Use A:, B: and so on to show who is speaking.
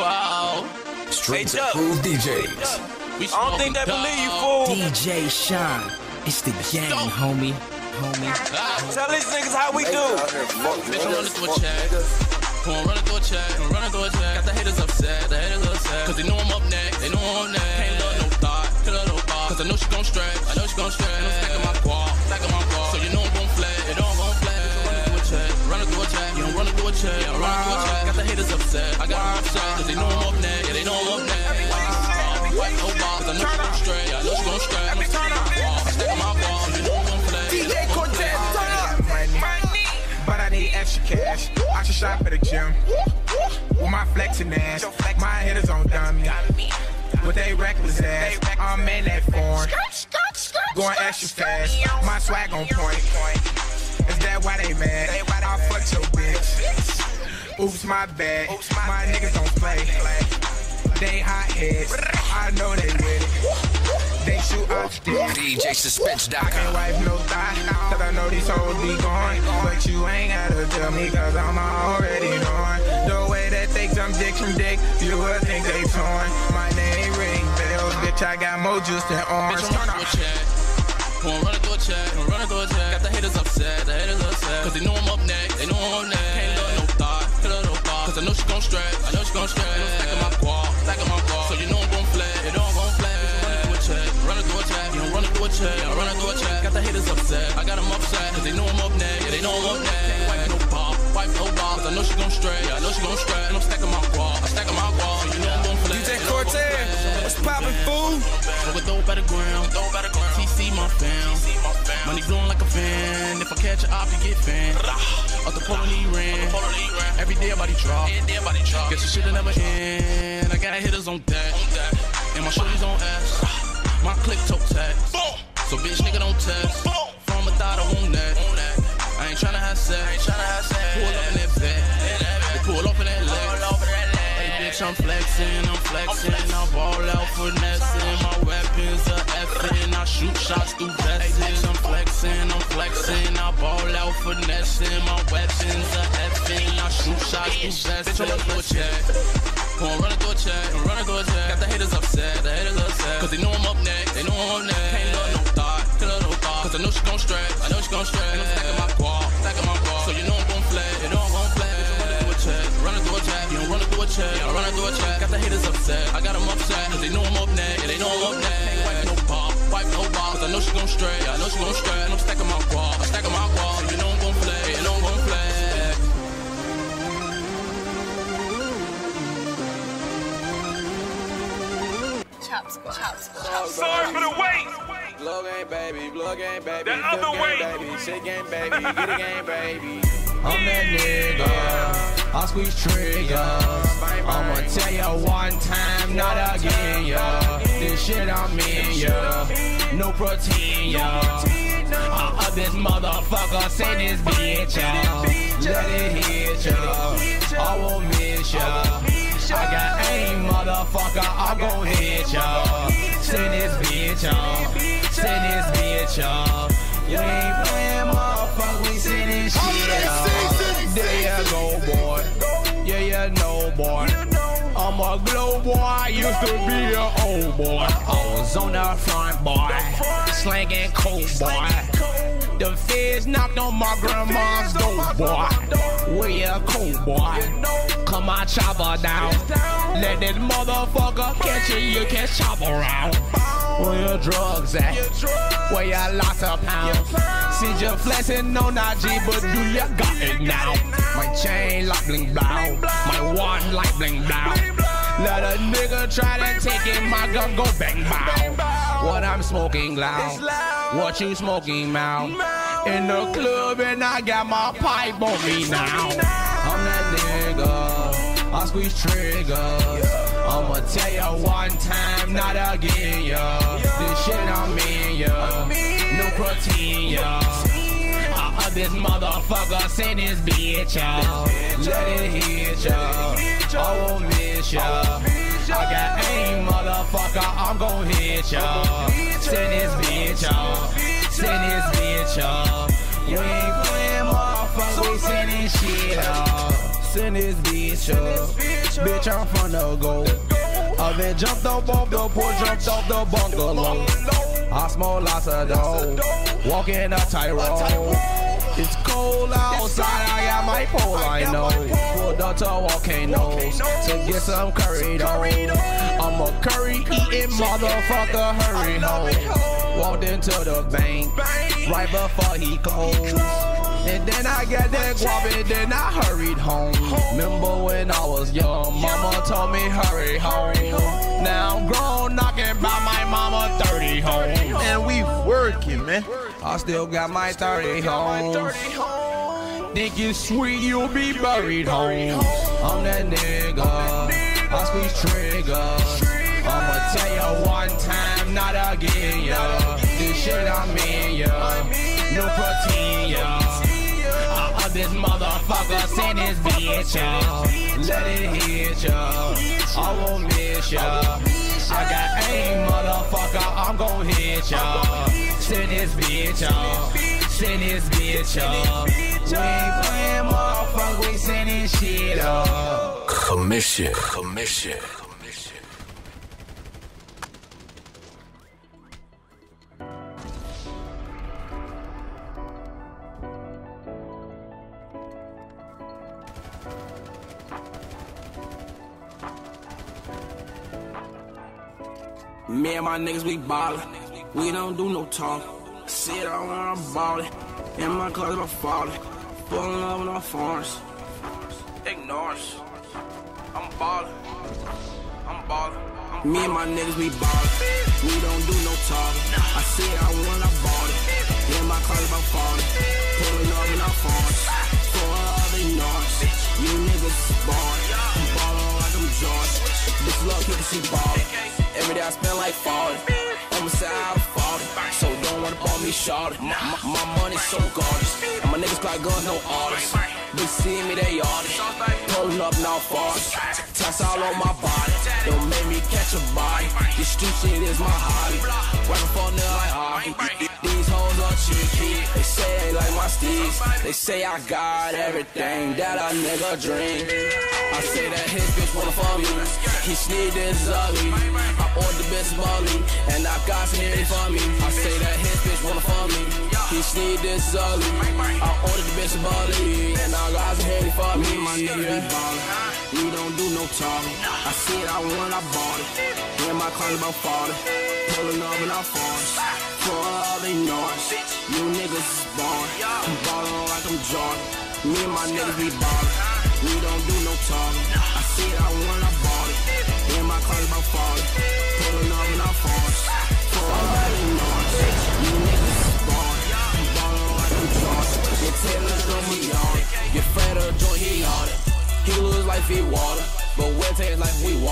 A: Wow.
B: Streets
C: Hey, Chuck.
B: approved DJs.
A: We
C: I don't think they
A: smoking
C: believe you, fool.
D: DJ Sean, it's the gang,
A: dope.
D: homie, homie.
A: Ah,
C: Tell these niggas how we do.
A: Bitch, I'm running through a check. Come on, running through a check. I'm running through a check. Got the haters upset. The haters upset. Cause they know I'm up next. They know I'm next. Can't love no thought. Can't love no thought. Cause I know she gon' stretch. I know she gon' stretch. And I'm stacking my quad. Stacking my quad. So you know I'm gon' flex. You know I'm gon' flex. Running through a check. Running through a check. Yeah, I'm running through a check. Yeah, I'm running through a check. The haters upset. I got them upset. Cause they know I'm up next. Yeah, they know I'm up next. White no ball. Cause I know she gon'. Yeah, I know she gon' stretch. I'm quad. Stacking my quad. You know I'm gon' flex.
E: DJ Cortez, turn up. Money, but I need extra cash. I should shop at a gym with my flexing ass. My hitters on dummy with they reckless ass. I'm in that form, going extra fast. My swag on point. Is that why they mad? I fucked your bitch. Oops, my bad. Oops, My niggas don't play. They hot heads. I know they with it. They shoot up sticks. I can't
B: DJSuspense.com.
E: wipe no thigh, cause I know these hoes be gone. But you ain't gotta tell me, cause I'm already knowing. The way that they jump dick from dick, you would think they torn. My name ring bells, bitch, I got more juice than.
A: Bitch, I'm running through a check. Running through a check. Got the haters upset. The haters upset. Cause they know I'm up next. They know I'm up next. Cause I know she gon' stretch. I know she gon'. And I'm my quad. Stacking my quad. So you know I'm gon'. You know I'm gon' flex. Bitch, running through a check. Running through a check. Yeah, I'm running through a check. Yeah, I'm running through a check. Got the haters upset. I got them upset. Cause they know I'm up next. Yeah, they know I'm up next. Wipe no ball. Wipe no ball. Cause I know she gon' stretch. Yeah, I know she gon' stretch. And I'm stacking my quad. I'm stacking my quad. So you know I'm gon'.
C: DJ
A: You know I'm gon'
C: Cortez, what's poppin', fool?
A: So we throw better ground, throw better ground. TC my fam, money blowing like a fan. If I catch it off, you get fan. Off the pole and he ran. Every day body drop. Guess your shit will never end. I got hitters on deck, and my shorties on S. My click toe tag. So bitch nigga don't test. From a thought I won't that. I ain't tryna have sex. Pull up in that vet. Pull up in that leg. I'm flexing, I'm flexing, I ball out finessing. My weapons are effing, I shoot shots through vests. I'm flexing, I'm flexing, I ball out finessing. My weapons are effing, I shoot shots vests. Bitch, I'm running through a check. Come on, through a check, I'm running through a check. Got the haters upset, the haters upset. Cause they know I'm up next, they know I'm up next. Can't love no thought, can't love no thought. Cause I know she gon' stretch, I know she gon' stretch. And I'm stacking my quad, stacking my quad.
F: Chop squad. Chop squad.
C: Sorry for the wait.
G: Blow game, baby, blow game, baby.
C: The
G: flip
C: other
G: game,
C: way.
G: baby. Shit game, baby. Get a game, baby.
D: I'm that nigga. I squeeze triggers. I'ma tell you one time, not again, yeah. This shit I'm in, yeah. No protein, yeah. I up this motherfucker, say this bitch, yeah. Let it hit ya. Motherfucker, I gon' hit ya. Send this bitch, y'all. Send this bitch, y'all. We ain't playing, motherfucker, we sending shit, y'all. There you go, boy. Yeah, you know, boy. I'm a glow boy, I used to be an old boy. I was on the front, boy. Slanging coke, boy. The feds knocked on my grandma's door, boy. Where you cold, boy? Come on, chopper down. Let this motherfucker catch you, you can chop around. Where your drugs at? Where your lots of pounds? See you're flexing on IG, but do you got it now? My chain like bling blow, my one like bling blow. Let a nigga try to take it, my gun go bang bow. What I'm smoking loud, what you smoking mouth? In the club and I got my pipe on me now. I'm that nigga, I squeeze triggers. I'ma tell you one time, not again, yeah. This shit I'm in, yeah. No protein, yeah. I up this motherfucker, send this bitch, y'all. Let it hit ya. I won't miss ya. I got aim, motherfucker, I'm gon' hit ya. Send this bitch, y'all. Send this bitch, y'all. We ain't playing, motherfucker, we sending shit, Send this bitch, y'all. Bitch, I'm the go. I then jumped up off the porch, jumped off the bungalow. I smoke lots of dough, walking a tightrope. It's cold outside, I got my pole, I know. Pulled up to volcanoes to get some curry though. I'm a curry eating motherfucker, hurry home. Walked into the bank right before he closed. And then I got that guap and then I hurried home. Remember when I was young, mama told me hurry home. Now I'm grown, knocking by my mama 30 home.
H: And we working, man.
D: I still got my 30 home. Think you sweet, you'll be buried home. I'm that nigga. I squeeze triggers. I'ma tell you one time, not again, yeah. This shit I'm in, yeah. Bitch, yeah. Let it hit ya. I won't miss ya. I got aim, motherfucker. I'm gon' hit ya. Send this bitch, y'all. Send this bitch, y'all. We ain't playing, motherfucker. We shit.
B: Commission. Commission.
G: Me and my niggas, we ballin'. We don't do no talk. Sit on when I'm ballin'. In my closet, I'm fallin'. Up in our farms. Ignore us. I'm ballin'. I'm ballin'. Me and my niggas, we ballin'. We don't do no talking. I said I when I bought it. In my closet, I'm fallin'. Pulling up in our farms. For all noise. You niggas ballin'. I'm ballin' like I'm George. This love, you can see ballin'. I spend like 40. I'ma say I'm 40. So don't wanna ball me short. My, my money's so gorgeous. And my niggas got guns, no orders. They see me, they artists. Pulling up now fast. Tats all on my body. Don't make me catch a body. This street shit is my hobby. Working for nigga like hockey. These hoes are cheeky. They say they like my steez. They say I got everything that a nigga dream. I say that his bitch wanna fuck me. He sneezed this ugly. I ordered the bitch molly, and I got some here for me. I say that his bitch wanna fuck me. He sneezed this ugly. I ordered the bitch molly, and I got some here for me. My nigga, we ballin'. We don't do no talking. I said I want, I bought it. In my car about 40. Pulling up in our farms. For all they noise. You niggas is ballin'. I'm ballin' like I'm Jordan. Me and my niggas, we ballin'. We don't do no talking. I said I want, I bought it. In my car about 40. Pulling up in our farms. For all they noise. You niggas is ballin'. I'm ballin' like I'm Jordan. Your tailor's on me on. Your friend the joint, he on. He lose like feet water. But wet tastes like we water.